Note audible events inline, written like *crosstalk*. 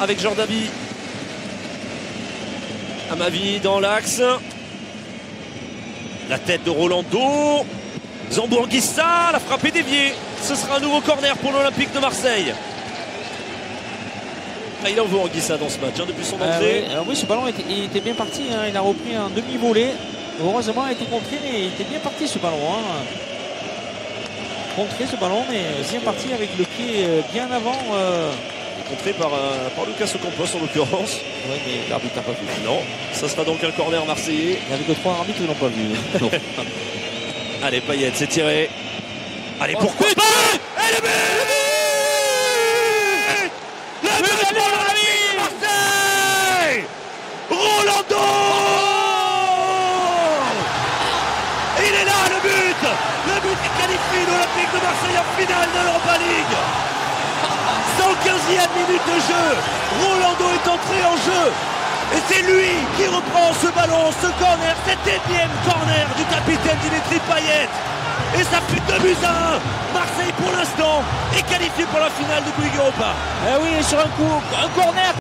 avec Jordavi. Amavi dans l'axe. La tête de Rolando. Zambourguissa, la frappe est déviée. Ce sera un nouveau corner pour l'Olympique de Marseille. Ah, il en vaut Anguissa dans ce match hein, depuis son Ah entrée. oui, alors oui, ce ballon était, il était bien parti. hein. Il a repris un demi-volée. Heureusement, il a été contré, mais il était bien parti ce ballon. hein. Contré ce ballon, mais bien parti avec le pied euh, bien avant. euh. Contré par, euh, par Lucas Ocampos en l'occurrence. Ouais, mais l'arbitre n'a pas vu. Non, ça sera donc un corner marseillais. Il y avait que trois arbitres qui n'ont pas vu. Non. *laughs* Allez, Payet, c'est tiré. Allez, Oh, pourquoi but pas Et le but Le but pour l'Olympique Marseille Rolando Il est là, le but Le but qui qualifie l'Olympique de Marseille en finale de l'Europa League 115e minute de jeu Rolando est entré en jeu et c'est lui qui reprend ce ballon, ce corner, cet énième corner du capitaine Dimitri Payet. Et ça fait 2 buts à 1. Marseille pour l'instant est qualifié pour la finale de Ligue Europa. Eh oui, sur un coup, un corner